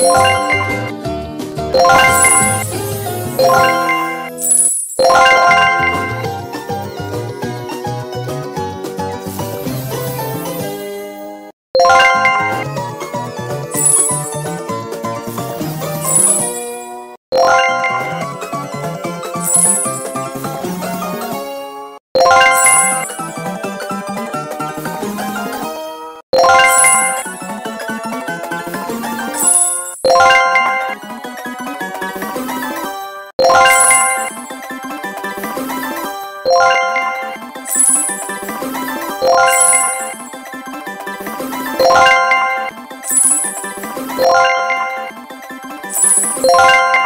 Música Bye.